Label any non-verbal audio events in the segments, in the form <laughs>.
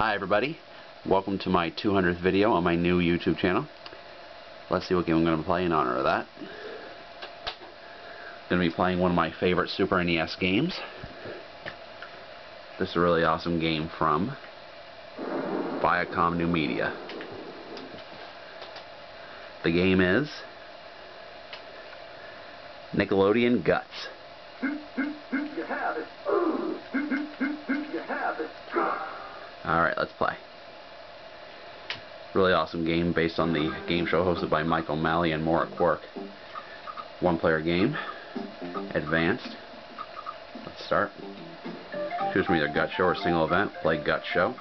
Hi everybody, welcome to my 200th video on my new YouTube channel. Let's see what game I'm going to play in honor of that. I'm going to be playing one of my favorite Super NES games. This is a really awesome game from Viacom New Media. The game is Nickelodeon Guts. Alright, let's play. Really awesome game based on the game show hosted by Mike O'Malley and Moira Quirk. One player game. Advanced. Let's start. Choose from either Gut Show or Single Event. Play Gut Show.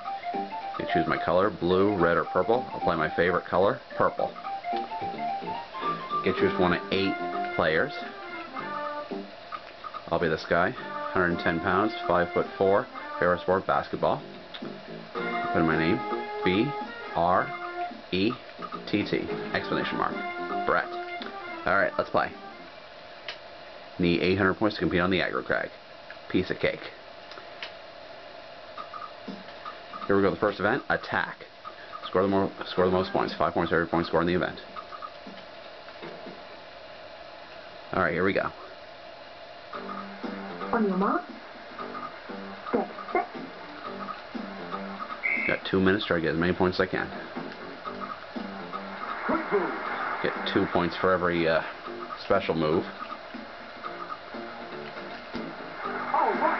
You choose my color, blue, red, or purple. I'll play my favorite color, purple. Get choose one of eight players. I'll be this guy, 110 pounds, 5 foot 4, favorite sport, basketball. Put in my name, B R E T T exclamation mark Brett. All right, let's play. Need 800 points to compete on the aggro crag. Piece of cake. Here we go. The first event, attack. Score the more, score the most points. Five points every point scored in the event. All right, here we go. On your mark, Got two minutes try to get as many points as I can. Get two points for every uh, special move.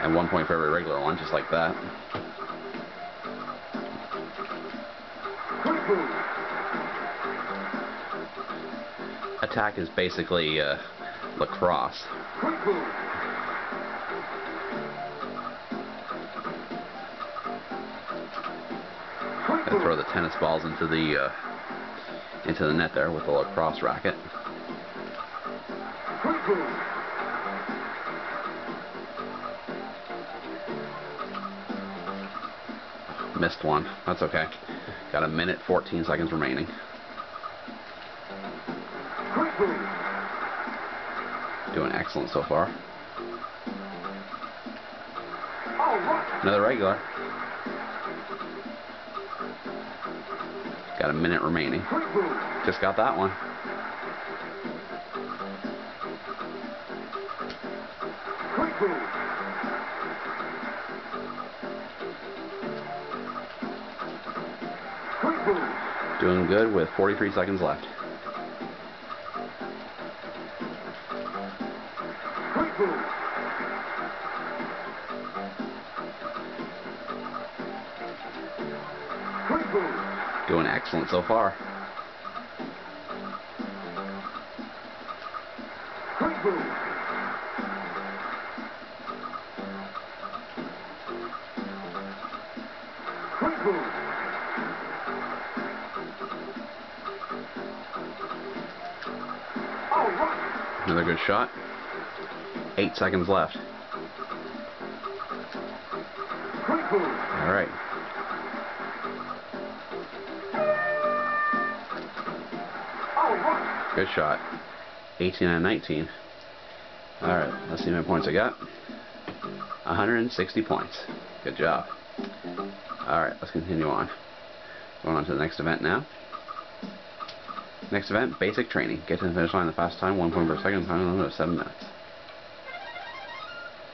And one point for every regular one, just like that. Attack is basically uh, lacrosse. And throw the tennis balls into the uh, into the net there with the lacrosse racket. Missed one. That's okay. Got a minute 14 seconds remaining. Doing excellent so far. Another regular. Got a minute remaining. Just got that one. Doing good with 43 seconds left. Excellent so far. Another good shot. Eight seconds left. All right. Good shot. 18 and 19. Alright, let's see how many points I got. 160 points. Good job. Alright, let's continue on. Going on to the next event now. Next event, basic training. Get to the finish line the fastest time, one point per second, time limit of 7 minutes.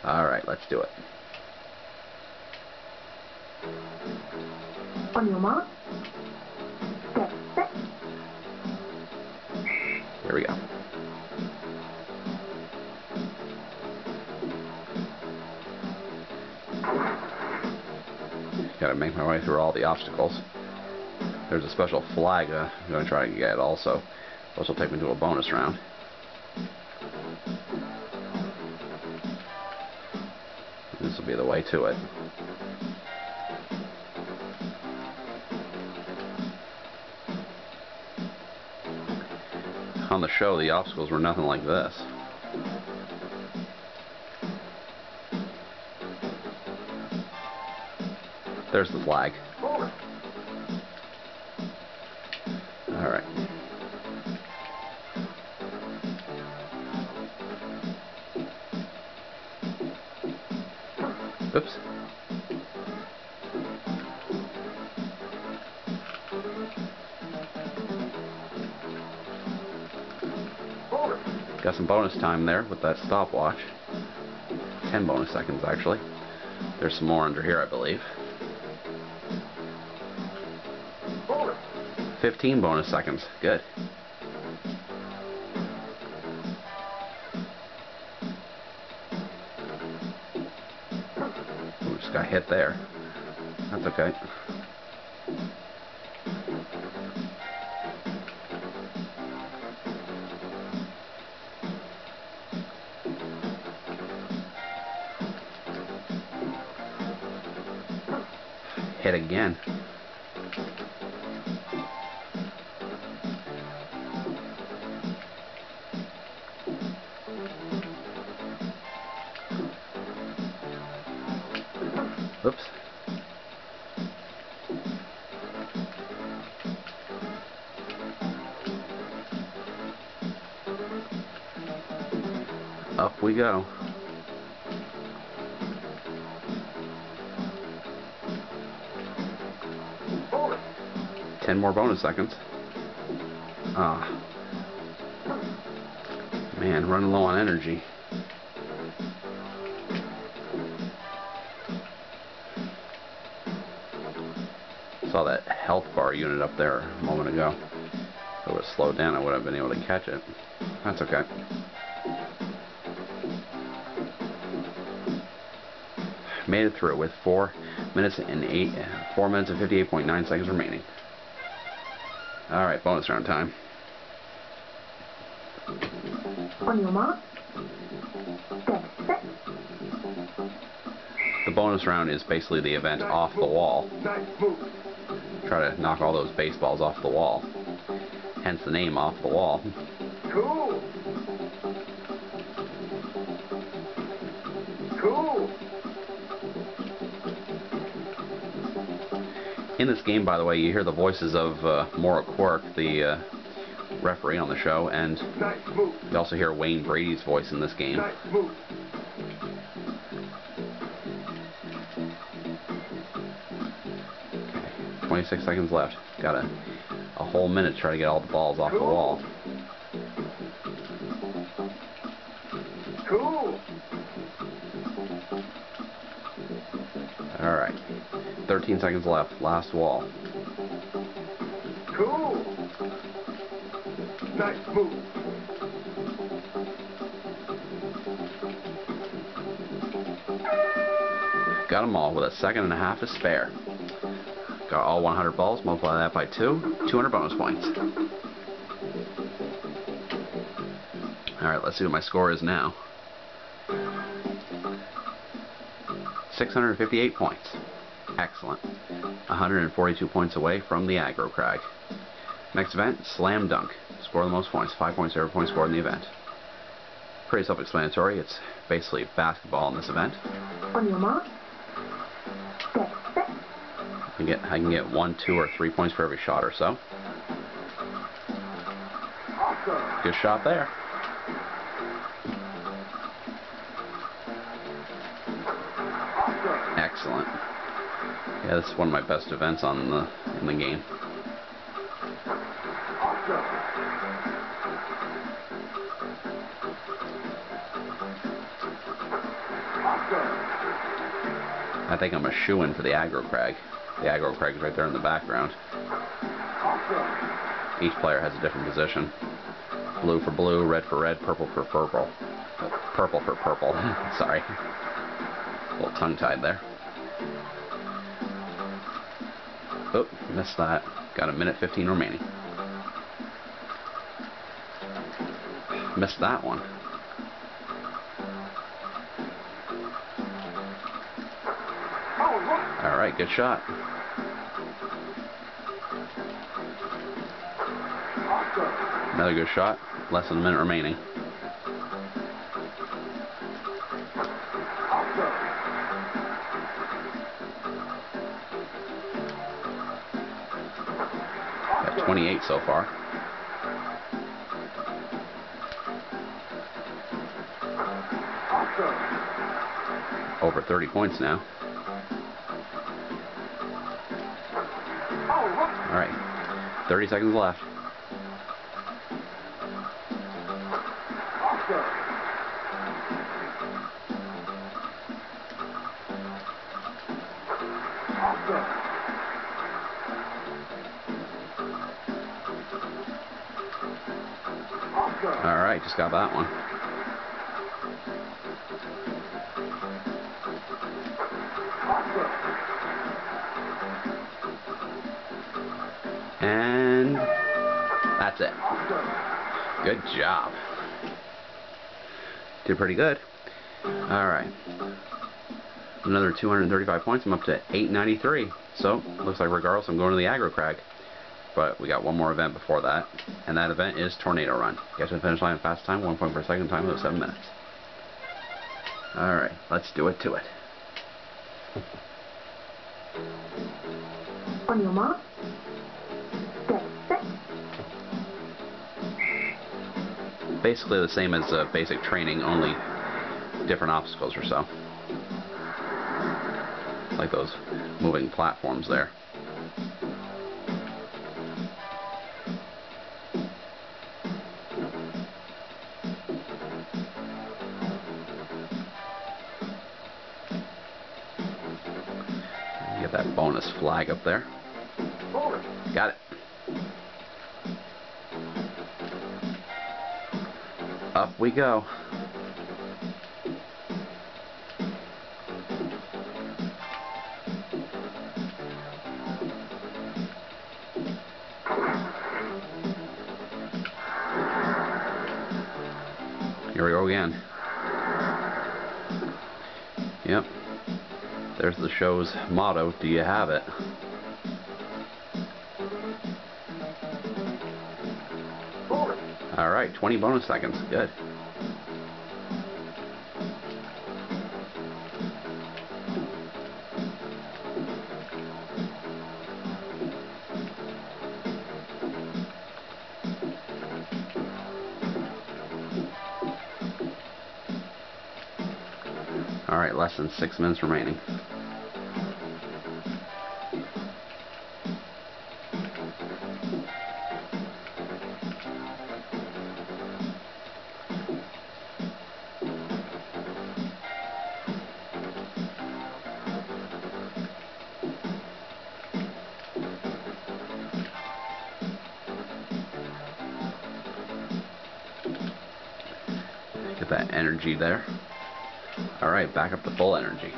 Alright, let's do it. On your mark, we go. Gotta make my way through all the obstacles. There's a special flag uh, I'm to try to get also. This will take me to a bonus round. This will be the way to it. On the show, the obstacles were nothing like this. There's the flag. Bonus time there with that stopwatch. 10 bonus seconds, actually. There's some more under here, I believe. 15 bonus seconds. Good. Ooh, just got hit there. That's okay. Again. Oops. Up we go. More bonus seconds. Ah. Man, running low on energy. Saw that health bar unit up there a moment ago. If it have slowed down, I would have been able to catch it. That's okay. Made it through with four minutes and eight, four minutes and 58.9 seconds remaining. All right, bonus round time. On your mark. Get set. The bonus round is basically the event off the wall. Nice. Try to knock all those baseballs off the wall. Hence the name off the wall. Cool. Cool. In this game, by the way, you hear the voices of uh, Moira Quirk, the uh, referee on the show, and you also hear Wayne Brady's voice in this game. Nice 26 seconds left. Got a, a whole minute to try to get all the balls off the wall. 13 seconds left. Last wall. Cool. Nice move. Got them all with a second and a half to spare. Got all 100 balls, multiply that by 2, 200 bonus points. Alright, let's see what my score is now. 658 points. Excellent. 142 points away from the aggro crag. Next event, Slam Dunk. Score the most points. 5.0 points scored in the event. Pretty self-explanatory. It's basically basketball in this event. On your mark. Get set. I can get I can get one, two, or three points for every shot or so. Awesome. Good shot there. Awesome. Excellent. Yeah, this is one of my best events on the in the game. I think I'm a shoe in for the aggro crag. The aggro crag is right there in the background. Each player has a different position. Blue for blue, red for red, purple for purple. Purple for purple. <laughs> Sorry. A little tongue tied there. Oh, missed that. Got a minute 15 remaining. Missed that one. Alright, good shot. Another good shot. Less than a minute remaining. 28 so far. Over 30 points now. Oh. Alright. 30 seconds left. Got that one. And that's it. Good job. Did pretty good. Alright. Another 235 points. I'm up to 893. So, looks like regardless, I'm going to the aggro crag. But we got one more event before that. And that event is Tornado Run. Get to the finish line in fast time, 1 point per second time of 7 minutes. Alright, let's do it to it. On your mark. Get set. Basically the same as uh, basic training, only different obstacles or so. Like those moving platforms there. Flag up there. Got it. Up we go. Here we go again. Yep. There's the show's motto, do you have it? Alright, 20 bonus seconds. Good. Alright, less than six minutes remaining. Get that energy there. Back up to full energy.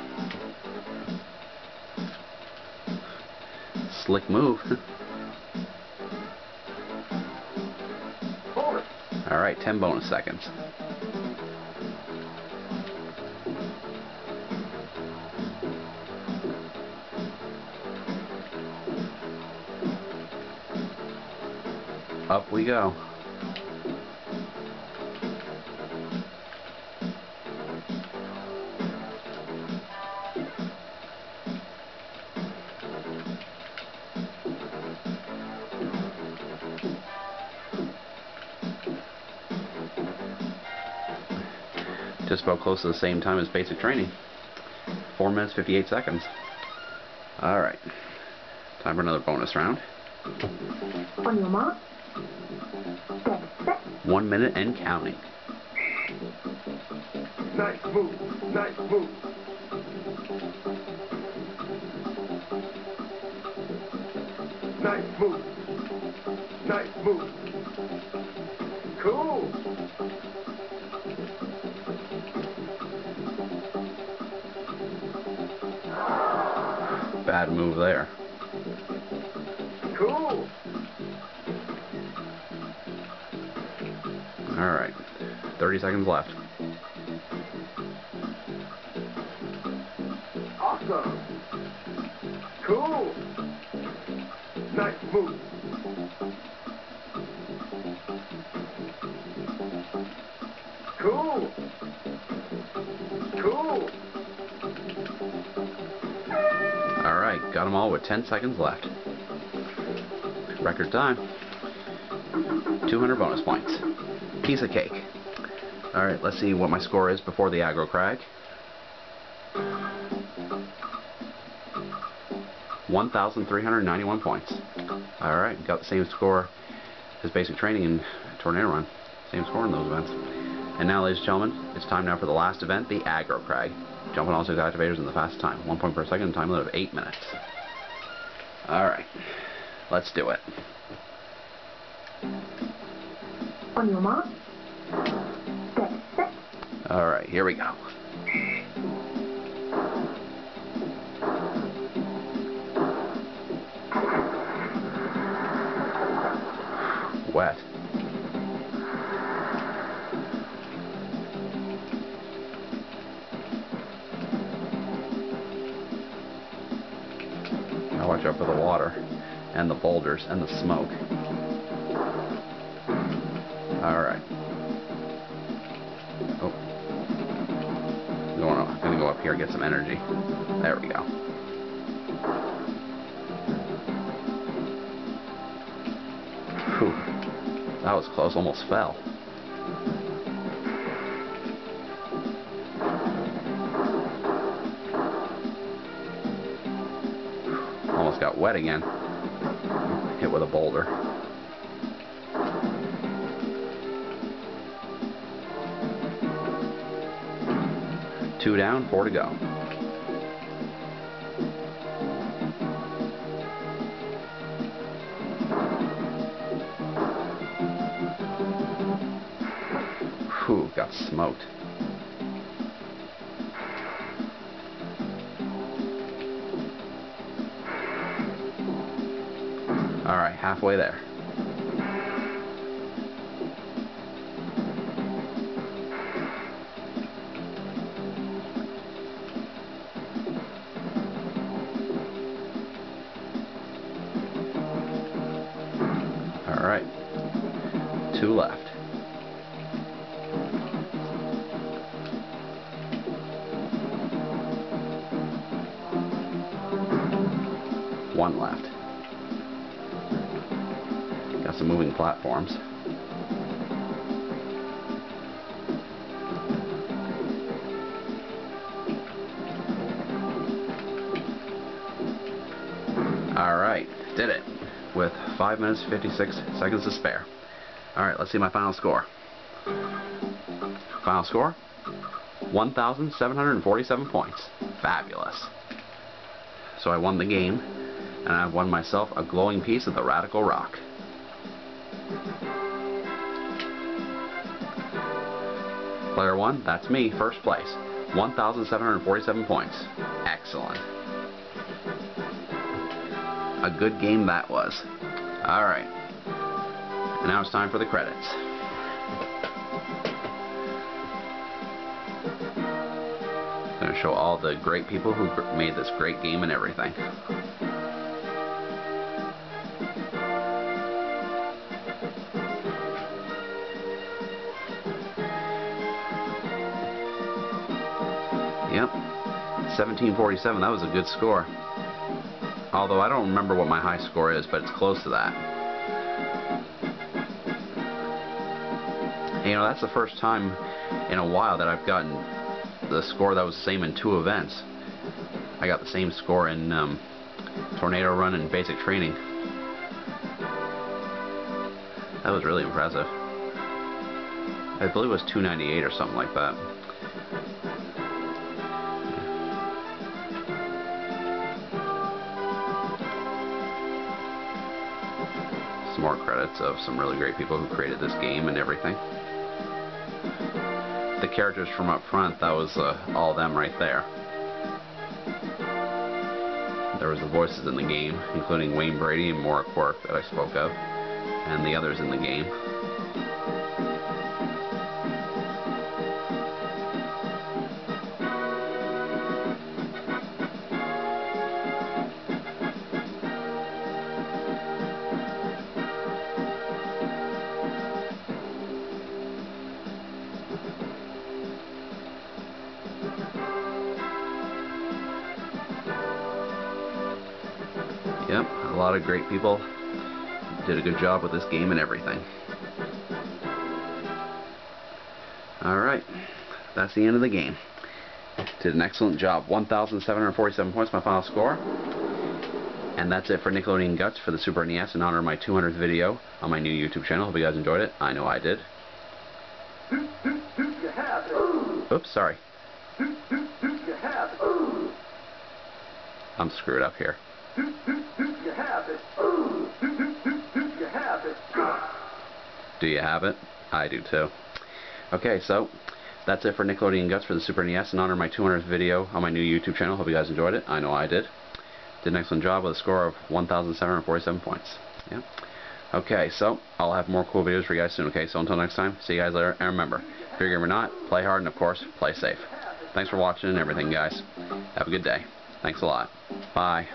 Slick move. <laughs> Alright, 10 bonus seconds. Up we go. Just about close to the same time as basic training. 4 minutes 58 seconds. Alright. Time for another bonus round. On your mark. 1 minute and counting. Nice move. Nice move. Nice move. Nice move. Cool. Bad move there. Cool. Alright. 30 seconds left. Awesome. Cool. Nice move. Cool. Got them all with 10 seconds left. Record time. 200 bonus points. Piece of cake. Alright, let's see what my score is before the aggro crag. 1,391 points. Alright, got the same score as basic training in Tornado Run. Same score in those events. And now, ladies and gentlemen, it's time now for the last event, the aggro crag. Jump on all six activators in the fast time. One point per second, time limit of 8 minutes. Alright. Let's do it. On your mark. Alright, here we go. Wet. Now watch out the water and the boulders and the smoke. Alright. Oh. Going up, gonna go up here and get some energy. There we go. Whew. That was close, almost fell. Almost got wet again. Hit with a boulder. Two down, four to go. Whew, got smoked. Halfway there. Alright. Two left. With 5 minutes 56 seconds to spare. Alright, let's see my final score. Final score? 1,747 points. Fabulous. So I won the game, and I've won myself a glowing piece of the Radical Rock. Player 1, that's me, first place. 1,747 points. Excellent. A good game that was. Alright. And now it's time for the credits. I'm going to show all the great people who made this great game and everything. Yep. 1747, that was a good score. Although I don't remember what my high score is, but it's close to that. And, you know, that's the first time in a while that I've gotten the score that was the same in two events. I got the same score in um, Tornado Run and Basic Training. That was really impressive. I believe it was 298 or something like that. More credits of some really great people who created this game and everything. The characters from up front, that was uh, all them right there. There was the voices in the game, including Wayne Brady and Moira Quirk that I spoke of, and the others in the game. Lot of great people did a good job with this game and everything. Alright, that's the end of the game. Did an excellent job. 1,747 points, my final score. And that's it for Nickelodeon Guts for the Super NES in honor of my 200th video on my new YouTube channel. Hope you guys enjoyed it. I know I did. Oops, sorry. I'm screwed up here. Have it. Do, do, do, do you have it? Do you have it? I do too. Okay, so that's it for Nickelodeon Guts for the Super NES in honor of my 200th video on my new YouTube channel. Hope you guys enjoyed it. I know I did. Did an excellent job with a score of 1,747 points. Yeah. Okay, so I'll have more cool videos for you guys soon. Okay, so until next time, see you guys later. And remember, if you're gamer or not, play hard and of course, play safe. Thanks for watching and everything, guys. Have a good day. Thanks a lot. Bye.